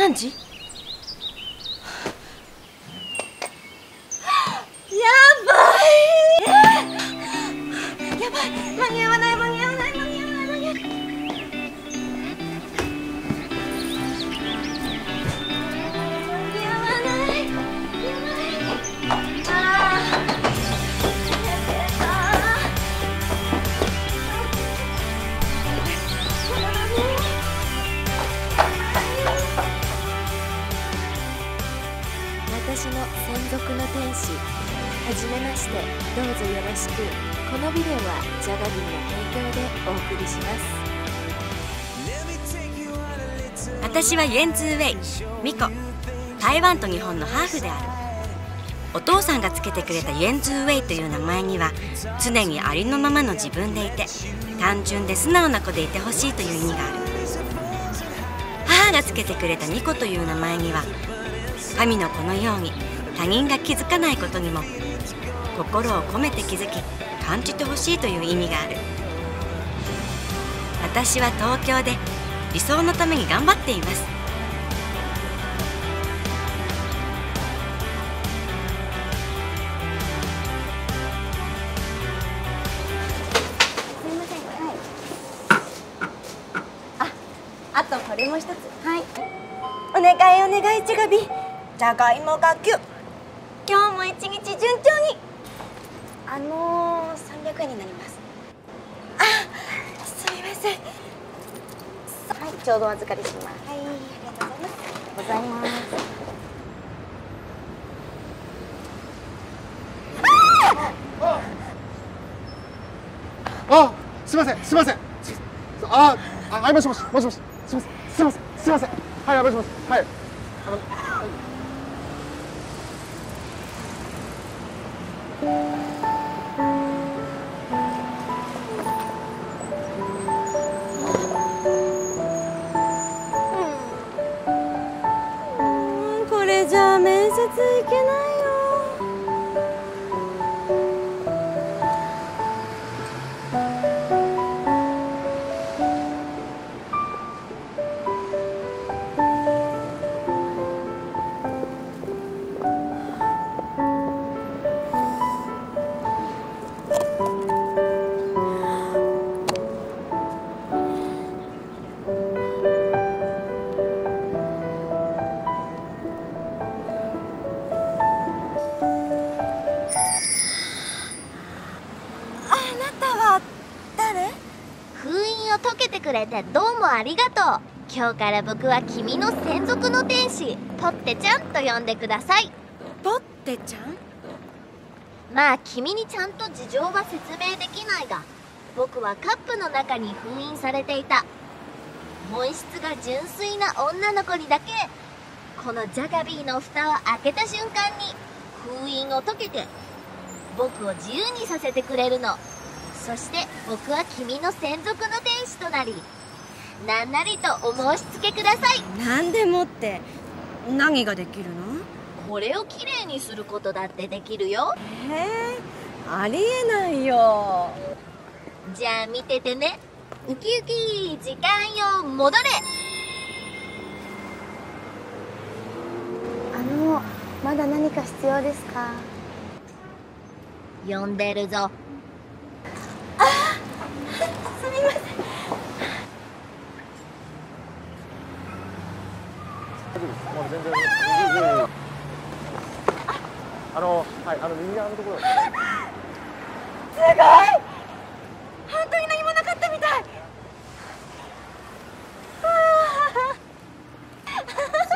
何時？私の専属の天使。はじめまして。どうぞよろしく。このビデオはジャガビーの提供でお送りします。私はユエンズーウェイミコ。台湾と日本のハーフである。お父さんがつけてくれたユエンズーウェイという名前には常にありのままの自分でいて単純で素直な子でいてほしいという意味がある。母がつけてくれたミコという名前には神の子のように他人が気づかないことにも心を込めて気づき感じてほしいという意味がある。私は東京で理想のために頑張っています。すいませんはい。ああとこれも一つ。はい。お願いお願いジャガビじゃがいもがキュ今日も一日順調に。あのー、300円になります。あすみません。はいちょうどお預かりします。はいありがとうございます。ございます。あ、すみません、すみません。すあ、あ、はい、もしもし、もしもし、すみません、すみません、すみません。はい、もしもし、はい。あの、はいうんこれじゃあ面接行けないよ。くれてどうもありがとう。今日から僕は君の専属の天使ポッテちゃんと呼んでください。ポッテちゃん？まあ君にちゃんと事情は説明できないが僕はカップの中に封印されていた。本質が純粋な女の子にだけこのジャガビーの蓋を開けた瞬間に封印を解けて僕を自由にさせてくれるのそして僕は君の専属の天使となり何なりとお申し付けください。何でもって何ができるの？これをきれいにすることだってできるよ。へえありえないよ。じゃあ見ててね。ウキウキ時間よ戻れ。あのまだ何か必要ですか？呼んでるぞ大丈夫です。もう全然。い。いいいいいあの、はい、あの右側のところ。すごい。本当に何もなかったみたい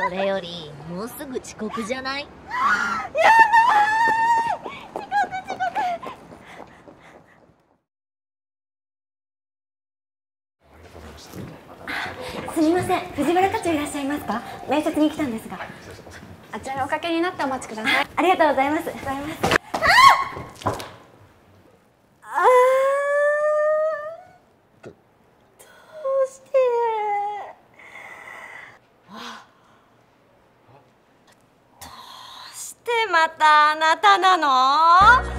それよりもうすぐ遅刻じゃないすみません藤原課長いらっしゃいますか？面接に来たんですが。あちらにおかけになってお待ちください。ありがとうございます。ございますあーどうして？どうしてまたあなたなの？